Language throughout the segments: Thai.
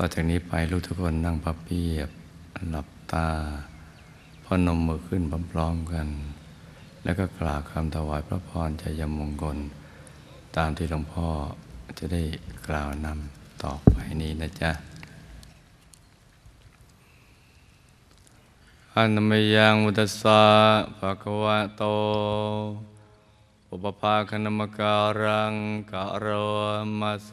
ต่อจากนี้ไปลูกทุกคนนั่งพับเพียบ หลับตาพอนมมือขึ้นพร้อมๆกัน แล้วก็กล่าวคำถวายพระพรชัยมงคล ตามที่หลวงพ่อจะได้กล่าวนำต่อไปนี้นะจ๊ะอันมยังมุตสะภะคะวะโต อุปภาคณมการังกะโรมาเซ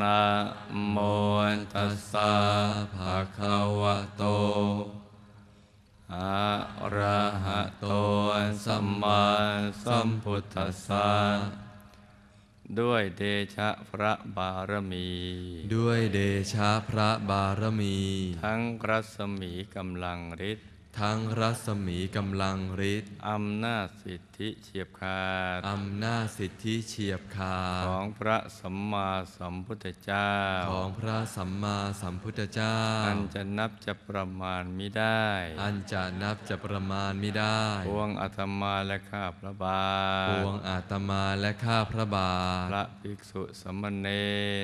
นะโมตัสสะภะคะวะโตอะระหะโตสัมมาสัมพุทธัสสะด้วยเดชะพระบารมี ด้วยเดชะพระบารมี ทั้งรัศมีกำลังฤทธิ์ ทั้งรัศมีกำลังฤทธิ์อำนาจสิทธิเฉียบขาดอำนาจสิทธิเฉียบขาดของพระสัมมาสัมพุทธเจ้า ของพระสัมมาสัมพุทธเจ้า อันจะนับจะประมาณมิได้ อันจะนับจะประมาณไม่ได้พวงอาตมาและข้าพระบาทปวงอาตมาและข้าพระบาพทระภิกษุสามเณ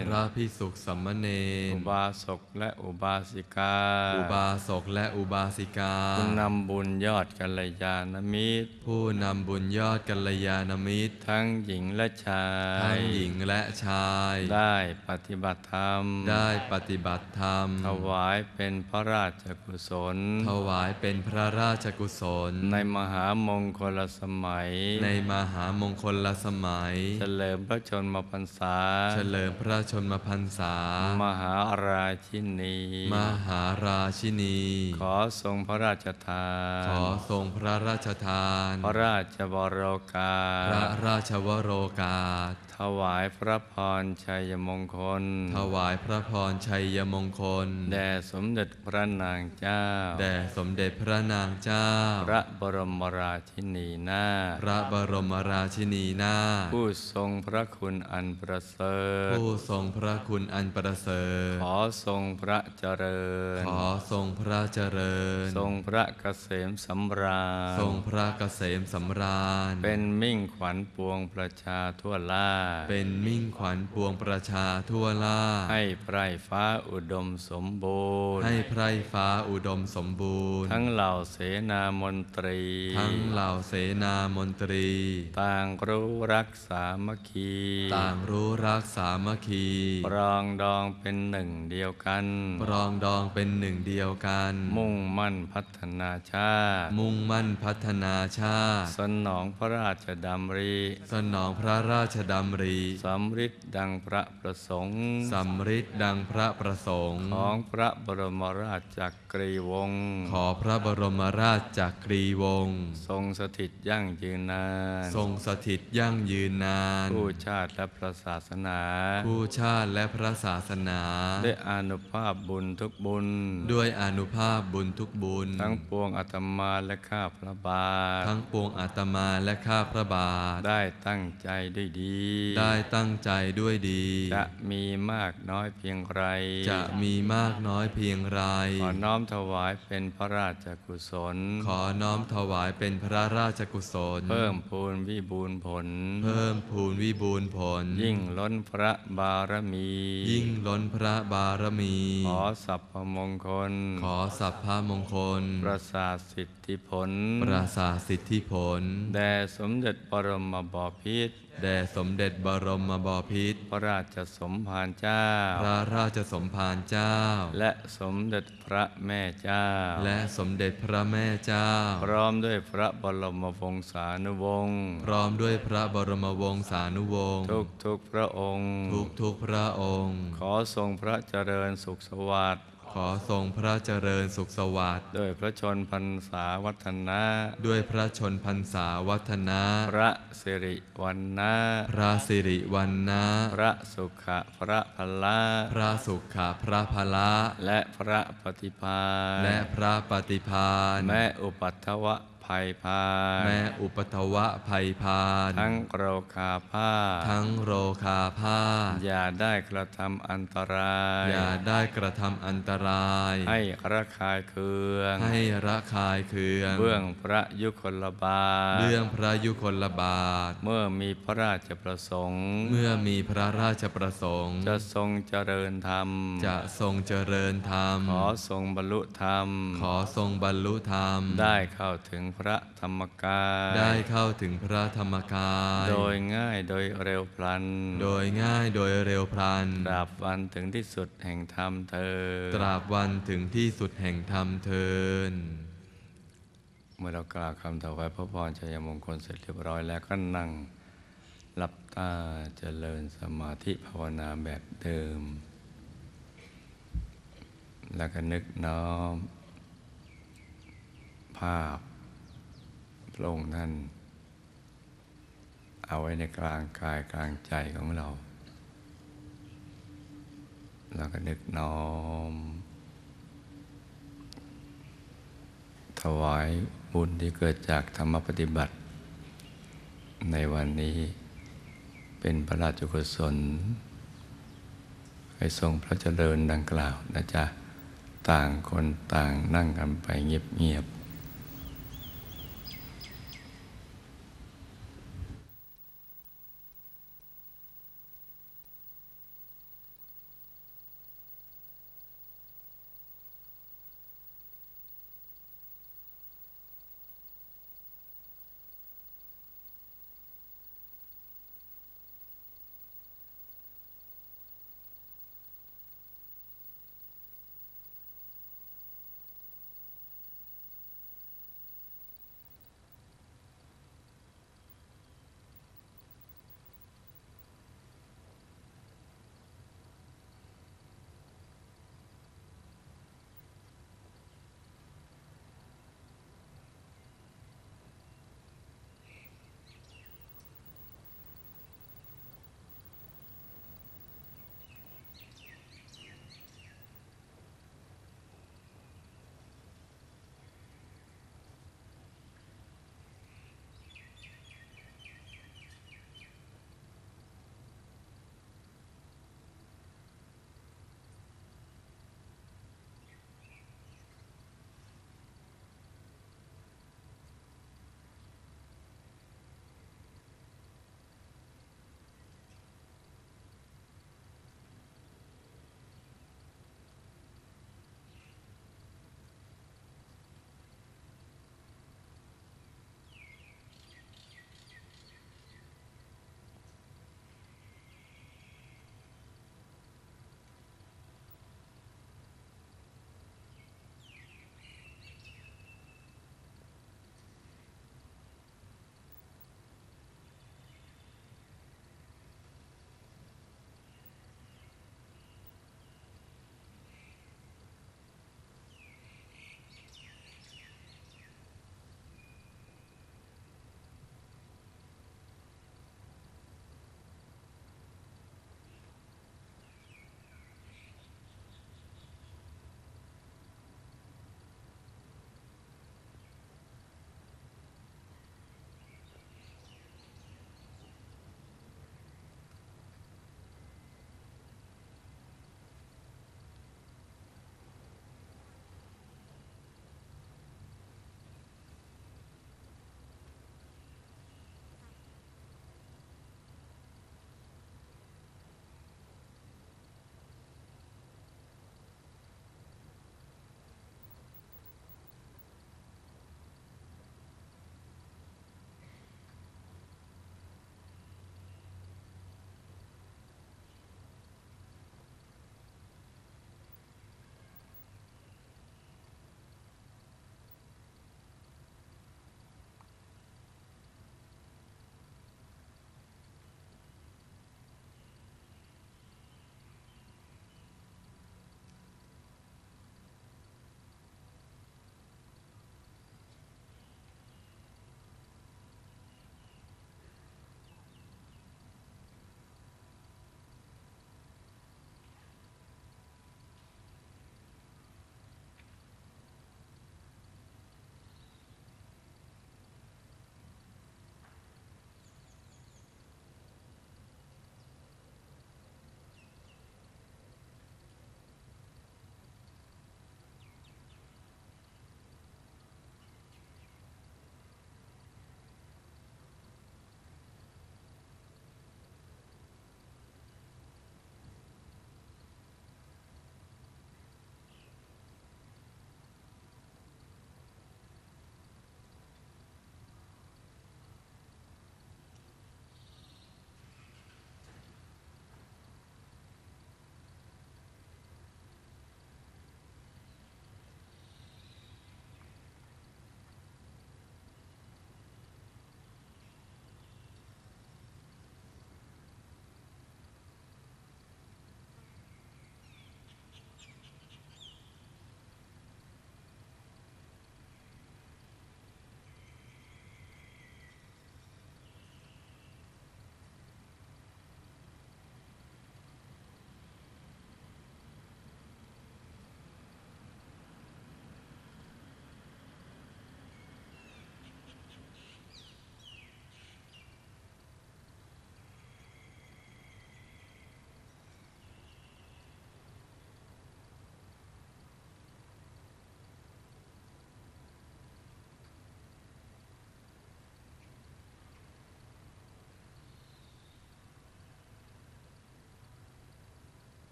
รพระพิสุขสัมมเนอุรบาสกและอุบาสิกา อุบาสกและอุบาสิกาผู้นำบุญยอดกัลยาณมิตร ผู้นำบุญยอดกัลยาณมิตร ทั้งหญิงและชาย ทั้งหญิงและชาย ได้ปฏิบัติธรรม ได้ปฏิบัติธรรม ถวายเป็นพระราชกุศล ถวายเป็นพระราชกุศล ในมหามงคลสมัย ในมหามงคลละสมัย เฉลิมพระชนมพรรษา เฉลิมพระชนมพรรษา มหาราชินี มหาราชินี ขอทรงพระราชทาน ขอทรงพระราชทาน พระราชบรโอกาพระสราชวโรกาส ถวายพระพรชัยมงคล ถวายพระพรชัยมงคล แด่สมเด็จพระนางเจ้า แด่สมเด็จพระนางเจ้า พระบรมราชินีนาถพระบรมราชินีนาถผู้ทรงพระคุณอันประเสริฐ ผู้ทรงพระคุณอันประเสริฐ ขอทรงพระเจริญ ขอทรงพระเจริญ ทรงพระเกษมสำราญ ทรงพระเกษมสำราญ เป็นมิ่งขวัญปวงประชาทั่วล่าเป็นมิ่งขวัญปวงประชาทั่วล่า ให้ไพรฟ้าอุดมสมบูรณ์ ให้ไพร่ฟ้าอุดมสมบูรณ์ ทั้งเหล่าเสนามนตรี ทั้งเหล่าเสนามนตรี ต่างรู้รักสามัคคี ต่างรู้รักสามัคคี ปรองดองเป็นหนึ่งเดียวกัน ปรองดองเป็นหนึ่งเดียวกัน มุ่งมั่นพัฒนาชาติ มุ่งมั่นพัฒนาชาติ สนองพระราชดำริ สนองพระราชดำริสำริดดังพระประสงค์สำริดดังพระประสงค์ ของพระบรมราชจักรีวงศ์ขอพระบรมราชจักรีวงศ์ทรงสถิตยั่งยืนนาน ทรงสถิตยั่งยืนนานผู้ชาติและพระศาสนาผู้ชาติและพระศาสนาได้อานุภาพบุญทุกบุญ ด้วยอนุภาพบุญทุกบุญ ทั้งปวงอาตมาและข้าพระบาท ทั้งปวงอาตมาและข้าพระบาท ได้ตั้งใจด้วยดีได้ตั้งใจด้วยดี จะมีมากน้อยเพียงไร จะมีมากน้อยเพียงไร ขอน้อมถวายเป็นพระราชกุศล ขอน้อมถวายเป็นพระราชกุศล เพิ่มพูนวิบูรณ์ผล เพิ่มพูนวิบูรณ์ผล ยิ่งล้นพระบารมี ยิ่งล้นพระบารมี ขอสัพพมงคล ขอสัพพมงคล ประสาทสิทธิผล ประสาทสิทธิผล แด่สมเด็จบรมบพิตรแด่สมเด็จบรมบพิตรพระราชสมภารเจ้า พระราชสมภารเจ้า และสมเด็จพระแม่เจ้า และสมเด็จพระแม่เจ้า พร้อมด้วยพระบรมวงศานุวงศ์พร้อมด้วยพระบรมวงศานุวงศ์ทุกทุกๆพระองค์ ทุกทุกๆพระองค์ ขอทรงพระเจริญสุขสวัสดิ์ ขขอทรงพระเจริญสุขสวัสดิ์ด้วยพระชนพรรษาวัฒนะ ด้วยพระชนพรรษาวัฒนะ พระสิริวันนะพระสิริวันนะพระสุขะพระพละพระสุขะพระพละและพระปฏิภาณและพระปฏิพานแม่อุปัตถวะ ภัยพานแม่อุปทวะภัยพานทั้งโรคาผ้าพทั้งโรคาผ้าอย่าได้กระทำอันตราย อย่าได้กระทำอันตราย ให้ระคายเคือง ให้ระคายเคืองเบื้องพระยุคลบาทเรื่องพระยุคลบาทเมื่อมีพระราชประสงค์ เมื่อมีพระราชประสงค์ จะทรงเจริญธรรม จะทรงเจริญธรรม ขอทรงบรรลุธรรม ขอทรงบรรลุธรรม ได้เข้าถึงพระธรรมกาย ได้เข้าถึงพระธรรมกาย โดยง่ายโดยเร็วพลัน โดยง่ายโดยเร็วพลัน ตราบวันถึงที่สุดแห่งธรรมเธอญตราบวันถึงที่สุดแห่งธรรมเทินเมื่อเรากล่าวคำถวายพระพรชัยมงคลเสร็จเรียบร้อยแล้วก็นั่งหลับตาเจริญสมาธิภาวนาแบบเดิม แล้วก็นึกน้อม ภาพ พระองค์ท่าน เอาไว้ในกลางกายกลางใจของเรา แล้วก็นึกน้อม ถวายบุญที่เกิดจากธรรมปฏิบัติ ในวันนี้เป็นพระราชกุศลให้ทรงพระเจริญดังกล่าวนะจ๊ะ ต่างคนต่างนั่งกันไปเงียบ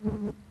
ๆ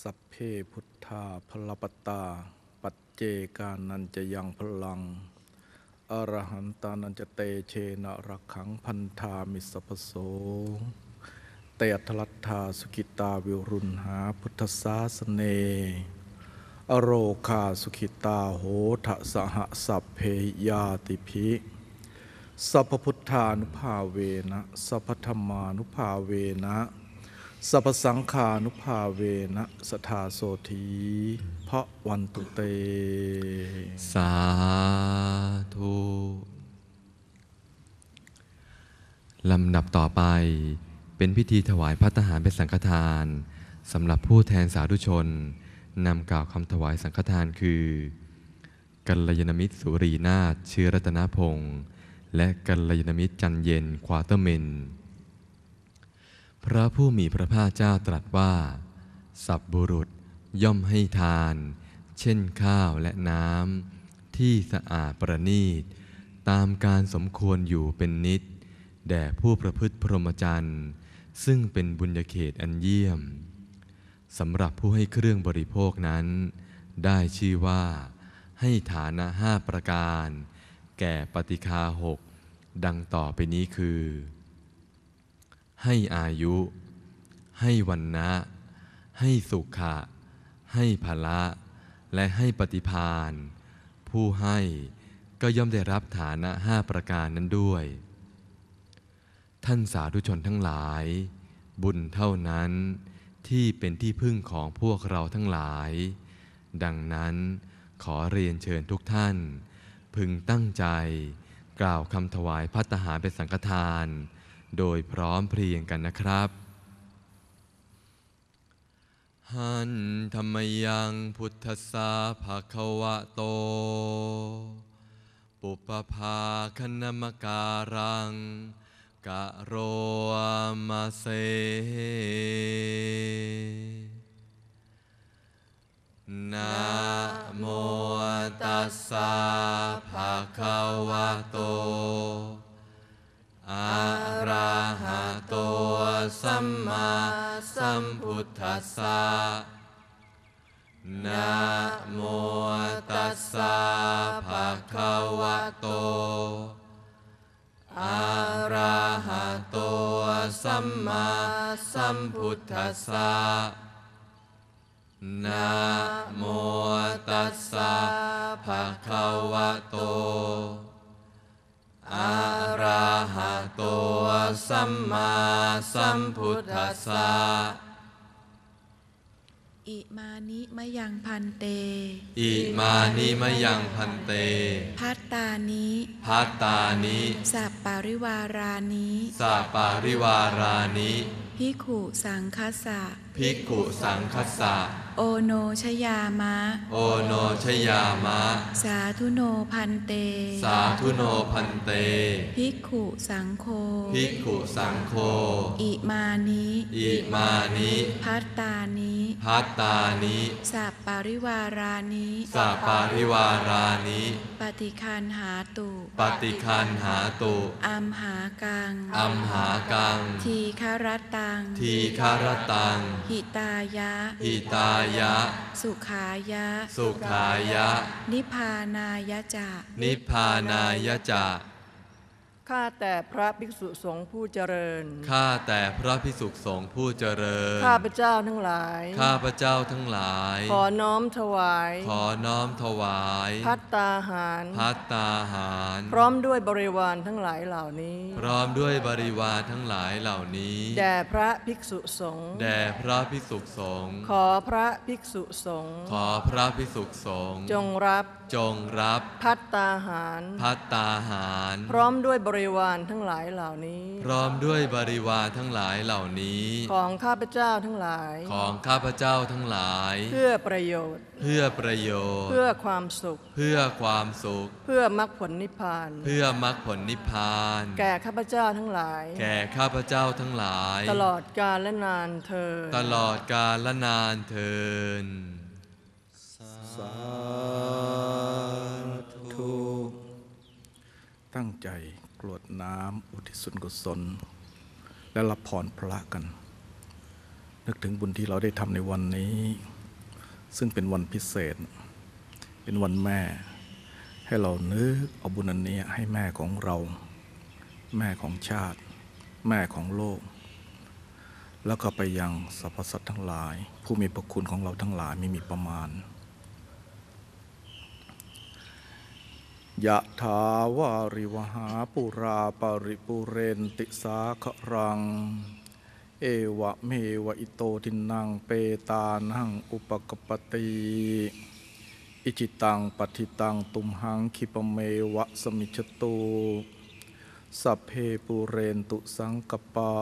สัพเพพุทธาพลัปปัตตา ปัจเจกานัญจะยังพลัง อรหันตานัญจะเตเชนะรักขังพันธามิ สัพพโสเต อัตถลัทธาสุขิตาวิรุฬหาพุทธสาสเน อโรคาสุขิตาโหถะสหะ สัพเพหิ ญาติภิสัพพพุทธานุภาเวนะ สัพพธัมมานุภาเวนะ สัพสังฆานุภาเวนะสทาโสธีเพราะวันตุเต สาธุลำดับต่อไปเป็นพิธีถวายพัตตาหารเป็นสังฆทานสำหรับผู้แทนสาธุชนนำกล่าวคำถวายสังฆทานคือ กัลยาณมิตรสุรีนาถชื้อรัตนพงศ์และกัลยาณมิตรจันเย็นควาเตอร์เมน พระผู้มีพระภาคเจ้าตรัสว่า สับบุรุษย่อมให้ทาน เช่นข้าวและน้ำที่สะอาดประณีต ตามการสมควรอยู่เป็นนิด แด่ผู้ประพฤติพรหมจรรย์ซึ่งเป็นบุญญาเขตอันเยี่ยมสำหรับผู้ให้เครื่องบริโภคนั้น ได้ชื่อว่า ให้ฐานะห้าประการ แก่ปฏิคาหกดังต่อไปนี้คือ ให้อายุ ให้วันนะให้สุขะ ให้ภละ และให้ปฏิพาน ผู้ให้ก็ย่อมได้รับฐานะห้าประการนั้นด้วย ท่านสาธุชนทั้งหลาย บุญเท่านั้นที่เป็นที่พึ่งของพวกเราทั้งหลาย ดังนั้นขอเรียนเชิญทุกท่าน พึงตั้งใจ กล่าวคำถวายพัตตาหารเป็นสังฆทาน โดยพร้อมเพรียงกันนะครับ หันธรรมยังพุทธสาภาควะโต ปุปภาคณมการังกะโรมาเซนะโมตัสสะภะคะวะโต อะระหะโตสัมมาสัมพุทธัสสะนะโมตัสสะภะคะวะโตอะระหะโตสัมมาสัมพุทธัสสะนะโมตัสสะภะคะวะโต สัมมาสัมพุทธัสสะ อิมานิมะยังพันเต อิมานิมะยังพันเต พัตตานิพัตตานิสัปปาริวารานิสาปาริวารานิพิกขุสังคสะ ภิกขุสังคัสสะ โอโนชยามะ โอโนชยามะ สาธุโน ภันเต สาธุโน ภันเตภิกขุสังโฆ ภิกขุสังโฆ อิมานิอิมานิพัตตานิพัตตานิสะปะริวารานิสาปาริวารานิปฏิคันหาตุ ปฏิคันหาตุอัมหากังอัมหากัง ทีคารตัง ทีคารตัง หิตายะ หิตายะ สุขายะ สุขายะ นิพพานายะจะ นิพพานายจะ ข้าแต่พระภิกษุสงฆ์ผู้เจริญ ข้าแต่พระพิสุสงฆ์ผู้เจริญ ข้าพเจ้าทั้งหลาย ข้าพระเจ้าทั้งหลาย ขอน้อมถวาย ขอน้อมถวาย พัตตาหาร พัตตาหาร พร้อมด้วยบริวารทั้งหลายเหล่านี้ พร้อมด้วยบริวารทั้งหลายเหล่านี้ แด่พระภิกษุสงฆ์ แด่พระพิสุสงฆ์ ขอพระภิกษุสงฆ์ ขอพระพิสุสงฆ์ จงรับจงรับพัตตาหาร พัตตาหาร พร้อมด้วยบริวารทั้งหลายเหล่านี้ พร้อมด้วยบริวารทั้งหลายเหล่านี้ ของข้าพเจ้าทั้งหลาย ของข้าพเจ้าทั้งหลาย เพื่อประโยชน์ เพื่อประโยชน์ เพื่อความสุข เพื่อความสุข เพื่อมรรคผลนิพพาน เพื่อมรรคผลนิพพาน แก่ข้าพเจ้าทั้งหลาย แก่ข้าพเจ้าทั้งหลาย ตลอดกาลและนานเธอญตลอดกาลและนานเทิน สาธุตั้งใจกรวดน้ำอุทิศส่วนกุศล และรับพรพระกัน นึกถึงบุญที่เราได้ทำในวันนี้ ซึ่งเป็นวันพิเศษ เป็นวันแม่ ให้เรานึกเอาบุญอันนี้ให้แม่ของเรา แม่ของชาติ แม่ของโลกแล้วก็ไปยังสรรพสัตว์ทั้งหลาย ผู้มีพระคุณของเราทั้งหลายไม่มีประมาณ ยะถาวาริวหาปุราปริปุเรนติสาครัง เอวะเมวะอิโตทินังเปตานังอุปกปปติอิจิตังปฏิตังตุมหังคิปเมวะสมิจตุสัพเพปูเรนตุสังกปา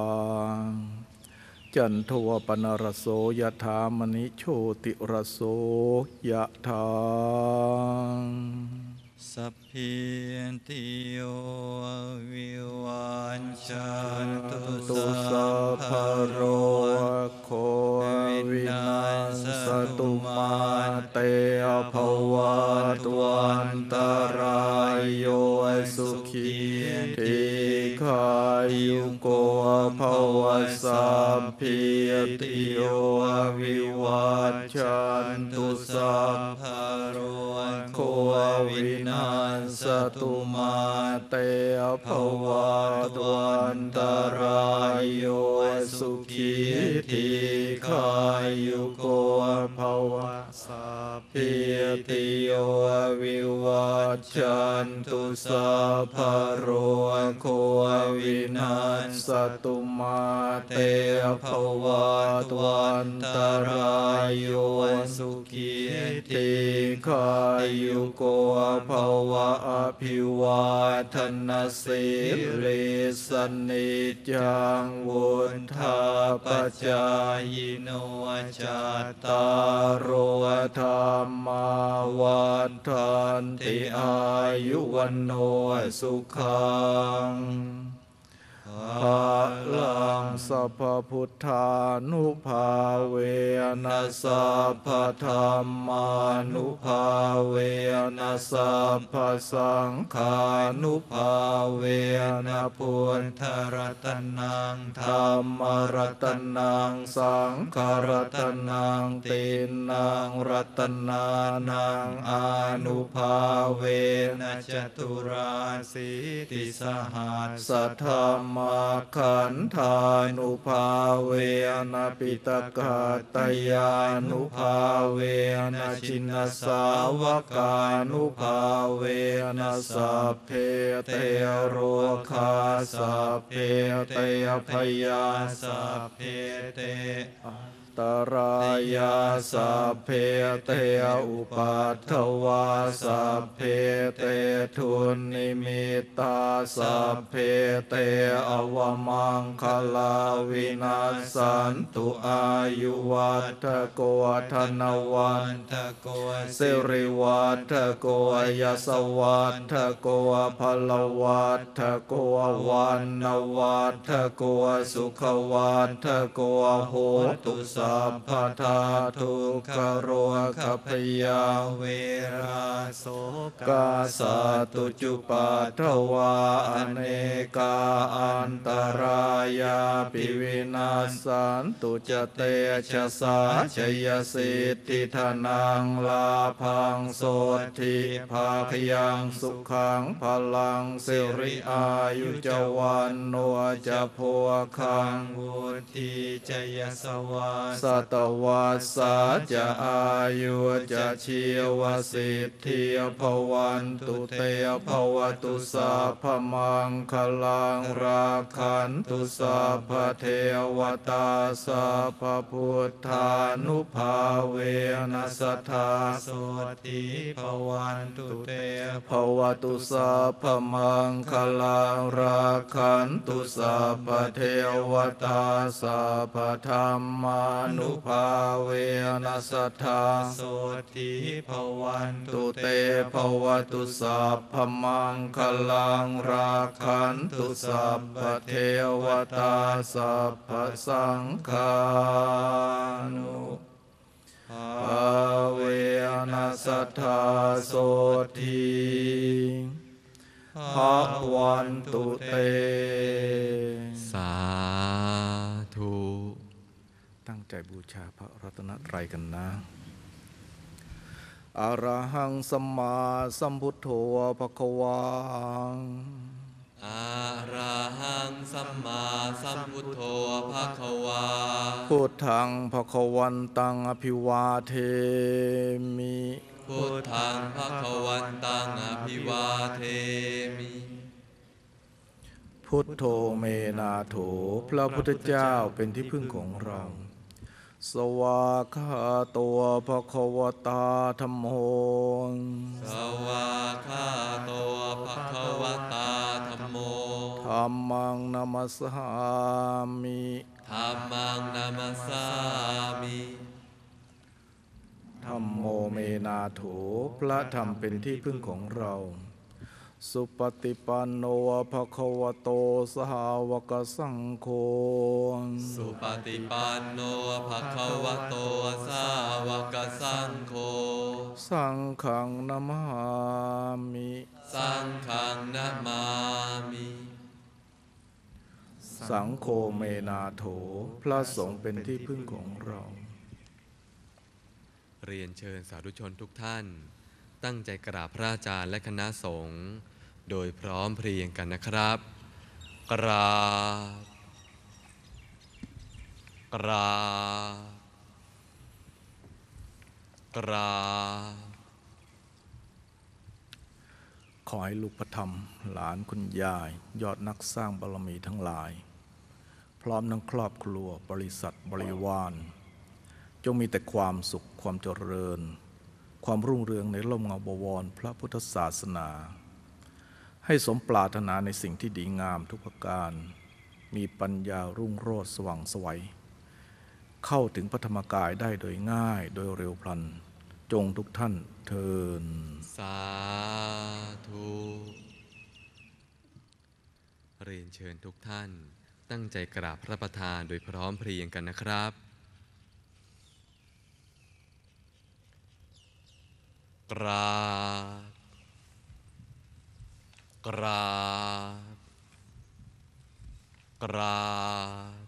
จันโทปนรโสยะถามณิโชติรโสยะถา สัพพิติโยวิวันชันตุตุสัสัพพพพโรโรโควินาสตุมาเตอภวัตวันตรายโยสุขีทีขายุโกภวสัพพิติโยวิวัชชันตุสัพพโรโควินาสตุมาเตภวะตวันตรายโยสุขีทีขายุโกภวะ สัพพิติโยวิวัชชันตุสัพพโรโควินาสตุมาเตภวัตวันตรายโยสุขีทีขายุโกภวะอภิวาทนาสิริสนิจังวุธาปจายโนจัตตารโอธรรมาวัฏันติอายุวันโนสุขัง ภาลังสัพพุทธานุภาเวนะสัพพธรรมานุภาเวนะสัพพสังฆานุภาเวนะพุทธรัตนังธรรมรัตนังสังฆรัตนังตินังรัตนานังอนุภาเวนะจตุราสีติสหัสสะธรรมขันธานุภาเวนะปิตกาตยานุภาเวนะชินสาวกานุภาเวนะสัพเพเตโรคาสัพเพเต ภยาสัพเพเต อันตรายาสัพเพเตอุปัททวาสัพเพเตทุนนิมิตตาสัพเพเตอวมังคลาวินาสสันตุอายุวัฑฒโกธนวัฑฒโกสิริวัฏโกยสวัฏโกพลวัฏโกวันนวัฏโกสุขวัฏโกโหตุสพพทาทุกขโรคพยาเวราโสกาสตุจุปัทวาอเนกาอันตรายาปิวินาสันตุจเตชะสาชยสิทธิธนังลาพังโสทิภาคยังสุขังพลังสิริอายุจวันโนจะโพคังวุธีจยสวาสัตวัสสะจะอายุจะชีวสิทธิภวันตุเตภวตุสัพมังคลังราคันตุสัพเทวตาสัพพุทธานุภาเวนัสทธาโสติภวันตุเตภวตุสัพมังคลังราคันตุสัพเทวตาสัพพธรรมานุภาเวนัสทธาโสติภวันตุเตภวตุสัพพมังคลังราคันตุสัพพเทวตาสัพพสังฆานุภาเวนัสทธาโสติภวันตุเต สาธุ ตั้งใจบูชาพระรัตนตรัยกันนะอะระหังสัมมาสัมพุทโธภควาอะระหังสัมมาสัมพุทโธภะคะวาพุทธังภควันตังอภิวาเทมิพุทธังภะคะวันตังอภิวาเทมิ พุทโธเมนาโถ พระพุทธเจ้าเป็นที่พึ่งของเรา สวากขาตัวภควตาธรรมโหสวาคาโตภะคะวตาธัมโมธรธัมมังนามัสสามิธรรมังนามัสสามิธัมโมเมนาโถพระธรรมเป็นที่พึ่งของเรา สุปฏิปันโนภควโตสหาวกสังโฆ สุปฏิปันโนภะคะวะโตสาวกสังโฆ สังฆังนามามิ สังฆังนามามิ สังโฆเมนาโถ พระสงฆ์เป็นที่พึ่งของเรา เรียนเชิญสาธุชนทุกท่าน ตั้งใจกราบพระอาจารย์และคณะสงฆ์ โดยพร้อมเพรียงกันนะครับ กราบ กราบ กราบ ขอให้ลูกพระธรรม หลานคุณยาย ยอดนักสร้างบารมีทั้งหลาย พร้อมทั้งครอบครัวบริษัทบริวาร จงมีแต่ความสุขความเจริญ ความรุ่งเรืองในร่มเงาบวร พระพุทธศาสนา ให้สมปรารถนาในสิ่งที่ดีงามทุกประการ มีปัญญารุ่งโรจน์สว่างไสวัย เข้าถึงพระธรรมกายได้โดยง่ายโดยเร็วพลัน จงทุกท่านเทินสาธุเรียนเชิญทุกท่าน ตั้งใจกราบพระประธานโดยพร้อมเพรียงกันนะครับ กราบ kerak kerak